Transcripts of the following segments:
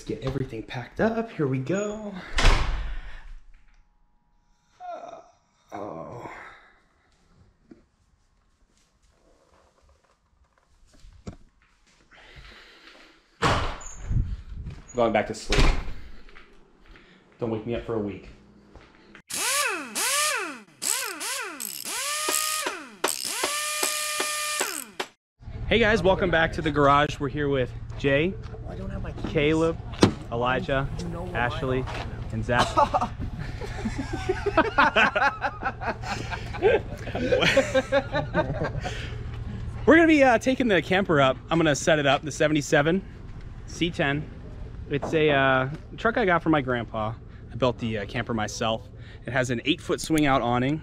let's get everything packed up. Here we go. Uh, oh. Going back to sleep. Don't wake me up for a week. Hey guys, welcome back to the garage. We're here with Jay, Caleb, Elijah, Ashley, and Zach. We're gonna be uh, taking the camper up. I'm gonna set it up, the 77 C10. It's a uh, truck I got from my grandpa. I built the uh, camper myself. It has an eight foot swing out awning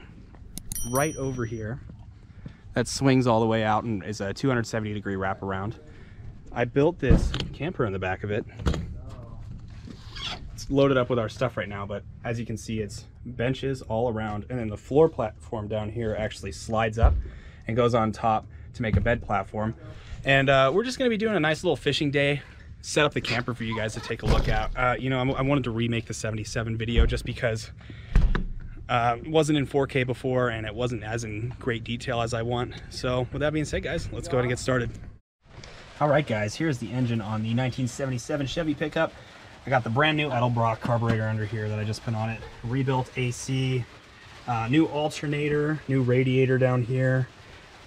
right over here that swings all the way out and is a 270 degree wraparound. I built this camper in the back of it. It's loaded up with our stuff right now, but as you can see, it's benches all around. And then the floor platform down here actually slides up and goes on top to make a bed platform. And uh, we're just gonna be doing a nice little fishing day, set up the camper for you guys to take a look at. Uh, you know, I'm, I wanted to remake the 77 video just because uh, it wasn't in 4K before and it wasn't as in great detail as I want. So with that being said, guys, let's go ahead and get started. All right, guys, here's the engine on the 1977 Chevy pickup. I got the brand new Edelbrock carburetor under here that I just put on it. Rebuilt AC, uh, new alternator, new radiator down here.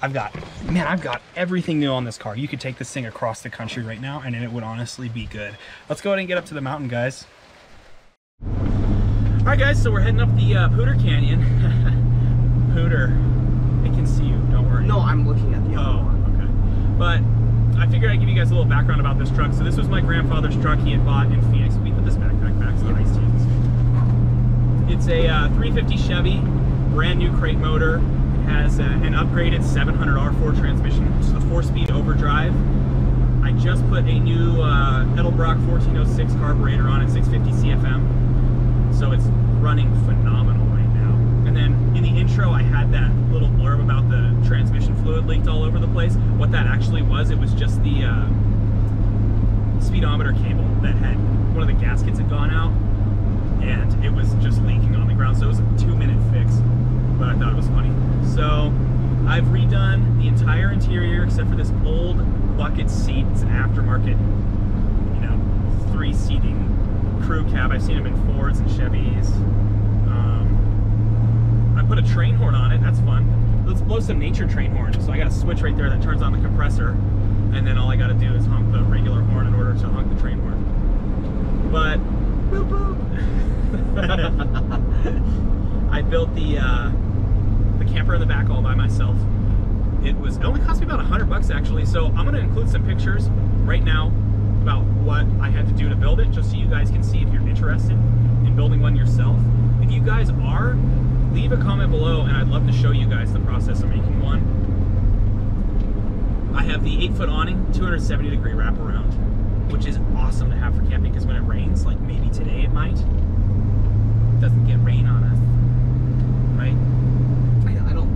I've got, man, I've got everything new on this car. You could take this thing across the country right now and it would honestly be good. Let's go ahead and get up to the mountain, guys. All right, guys, so we're heading up the uh, Poudre Canyon. Pooter, I can see you, don't worry. No, I'm looking at the other Oh, one. okay. But I figured I'd give you guys a little background about this truck. So this was my grandfather's truck he had bought in Phoenix. We put this backpack back so the ice tea. It's a uh, 350 Chevy, brand new crate motor. It has uh, an upgraded 700 R4 transmission, which is a four-speed overdrive. I just put a new uh, Edelbrock 1406 carburetor on it, 650 CFM. So it's running phenomenal. And then in the intro, I had that little blurb about the transmission fluid leaked all over the place. What that actually was, it was just the uh, speedometer cable that had one of the gaskets had gone out, and it was just leaking on the ground. So it was a two-minute fix, but I thought it was funny. So I've redone the entire interior except for this old bucket seat. It's an aftermarket, you know, three-seating crew cab. I've seen them in Fords and Chevys. Um, put a train horn on it. That's fun. Let's blow some nature train horn. So I got a switch right there that turns on the compressor, and then all I got to do is honk the regular horn in order to honk the train horn. But boop boop. I built the uh, the camper in the back all by myself. It was it only cost me about a hundred bucks actually. So I'm gonna include some pictures right now about what I had to do to build it, just so you guys can see if you're interested in building one yourself. If you guys are, leave a comment below, and I'd love to show you guys the process of making one. I have the eight foot awning, 270 degree wraparound, which is awesome to have for camping because when it rains, like maybe today it might, it doesn't get rain on us, right? I, I don't.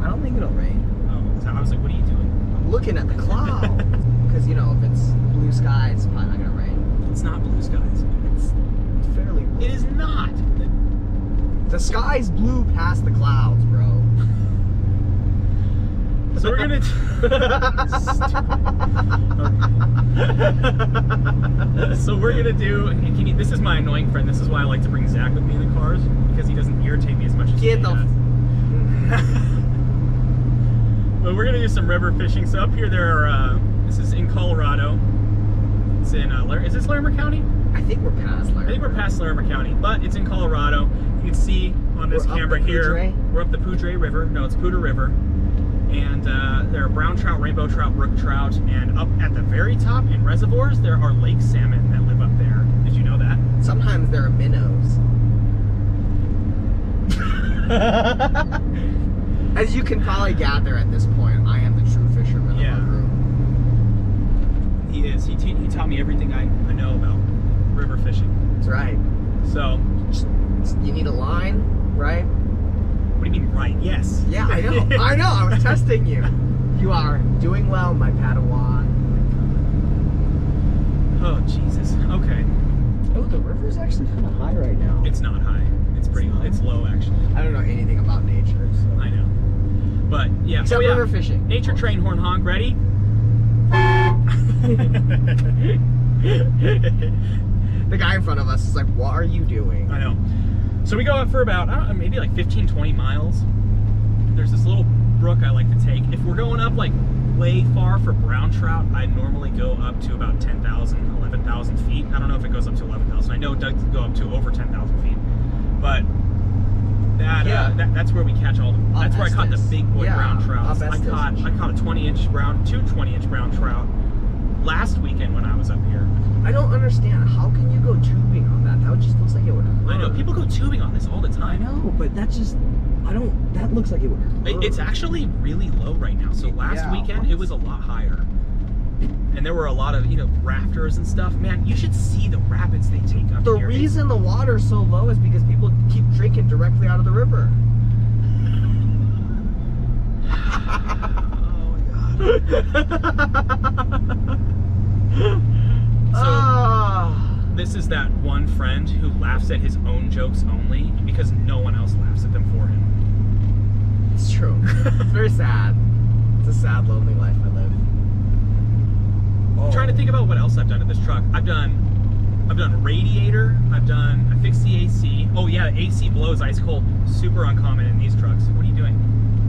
I, I don't think it'll rain. Oh, so I was like, what are you doing? I'm looking at the clouds because you know if it's blue skies, it's probably not gonna rain. It's not blue skies. It's fairly. It is not. The sky's blue past the clouds, bro. So we're gonna. so we're gonna do. and can you- this is my annoying friend. This is why I like to bring Zach with me in the cars because he doesn't irritate me as much as Get he the. but we're gonna do some river fishing. So up here, there are. Uh, this is in Colorado. Uh, is this Larimer County? I think we're past. Larimer. I think we're past Larimer County, but it's in Colorado. You can see on this We're camera here, we're up the Poudre River. No, it's Poudre River. And uh, there are brown trout, rainbow trout, brook trout, and up at the very top in reservoirs, there are lake salmon that live up there. Did you know that? Sometimes there are minnows. As you can probably gather at this point, I am the true fisherman Yeah. of our group. He is. He, te- he taught me everything I, I know about river fishing. That's right. So, You need a line, right? what do you mean, right? Yes. Yeah, I know. I know. I was testing you. You are doing well, my Padawan. Oh, Jesus. Okay. Oh, water's actually kind of high right now. It's not high. It's pretty. not? It's low actually. I don't know anything about nature, so. I know. But yeah. Except so yeah. river fishing. Nature train horn honk ready. The guy in front of us is like, "What are you doing?" I know. So we go up for about, I don't know, maybe like 15, 20 miles. There's this little brook I like to take. If we're going up like way far for brown trout, I normally go up to about 10,000, 11,000 feet. I don't know if it goes up to 11,000. I know it does go up to over 10,000 feet. But that, Yeah. uh, that that's where we catch all the, that's where I caught the big boy Yeah, brown trout. I caught, I caught a 20 inch brown, two 20 inch brown trout last weekend when I was up here. I don't understand. How can you go tubing on that? That just looks like it would hurt. I know people go tubing on this all the time. I know, but that just. I don't. That looks like it would hurt. It's actually really low right now. So last Yeah, weekend it was a lot higher. And there were a lot of, you know, rafters and stuff. Man, you should see the rapids they take up The here. Reason the water's so low is because people keep drinking directly out of the river. Oh So Ah. this is that one friend who laughs at his own jokes only because no one else laughs at them for him. It's true. it's very sad. It's a sad, lonely life I live. I'm trying to think about what else I've done to this truck. I've done I've done radiator, I've done I fixed the AC. Oh yeah, AC blows ice cold. Super uncommon in these trucks. What are you doing?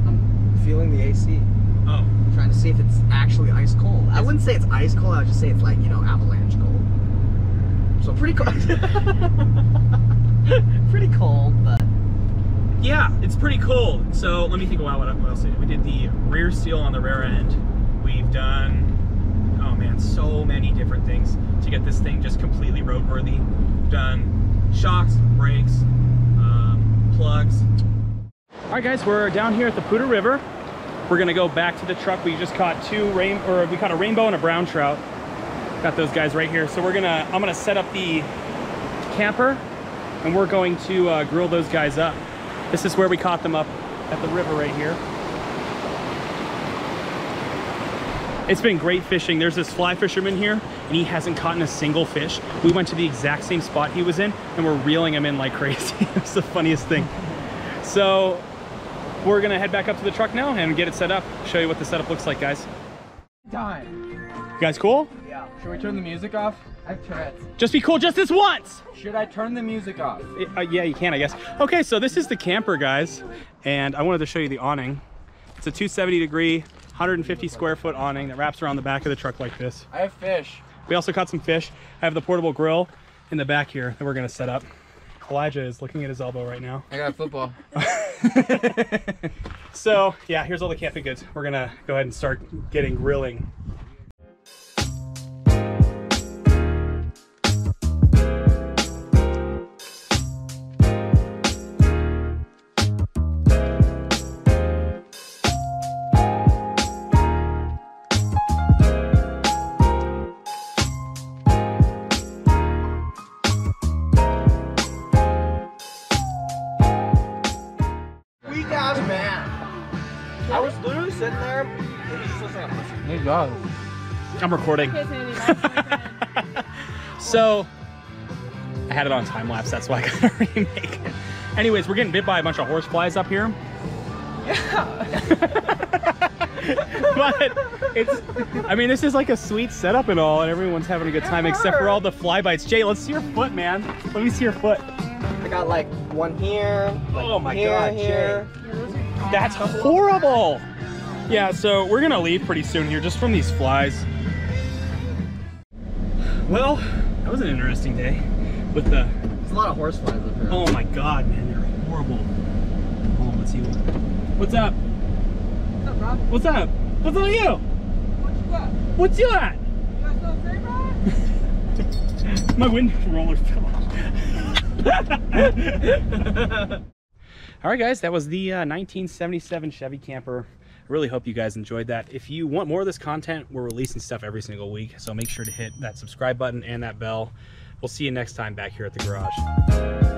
I'm feeling the AC. Oh. trying to see if it's actually ice cold. I wouldn't say it's ice cold. I would just say it's like you know avalanche cold. So pretty cold. pretty cold, but Yeah, it's pretty cold. So let me think about what, else I did. We did the rear seal on the rear end. We've done, man, so many different things to get this thing just completely roadworthy. We've done shocks, brakes, um, plugs. All right, guys, we're down here at the Poudre River. We're gonna go back to the truck. We just caught two rain, or we caught a rainbow and a brown trout. Got those guys right here. So we're gonna, I'm gonna set up the camper and we're going to uh, grill those guys up. This is where we caught them up at the river right here. It's been great fishing. There's this fly fisherman here and he hasn't caught in a single fish. We went to the exact same spot he was in and we're reeling him in like crazy. it's the funniest thing. So we're gonna head back up to the truck now and get it set up. Show you what the setup looks like, guys. Time. You guys cool? yeah. Should we turn the music off? I have Tourette's. Just be cool just this once. Should I turn the music off? Uh, yeah, you can, I guess. Okay, so this is the camper, guys, and I wanted to show you the awning. It's a 270 degree, 150 square foot awning that wraps around the back of the truck like this. I have fish. We also caught some fish. I have the portable grill in the back here that we're gonna set up. Elijah is looking at his elbow right now. I got a football. So yeah, here's all the camping goods. We're gonna go ahead and start getting grilling. He just looks like a pussy. He does. I'm recording. so I had it on time lapse, that's why I gotta remake it. Anyways, we're getting bit by a bunch of horse flies up here. but it's I mean this is like a sweet setup and all and everyone's having a good time except for all the fly bites. Jay, let's see your foot, man. Let me see your foot. I got like one here. Like Oh my here, God, here. That's horrible. Yeah, so we're gonna leave pretty soon here just from these flies. Well, that was an interesting day with the There's a lot of horse flies up here. Oh my god, man, they're horrible. Hold on, let's see what. What's up? What's up, Rob? What's up? What's up you? What you got? What's you at? You got something say, Rob? My window roller fell off. All right, guys, that was the uh, 1977 Chevy Camper. I really hope you guys enjoyed that. If you want more of this content, we're releasing stuff every single week, so make sure to hit that subscribe button and that bell. We'll see you next time back here at the garage.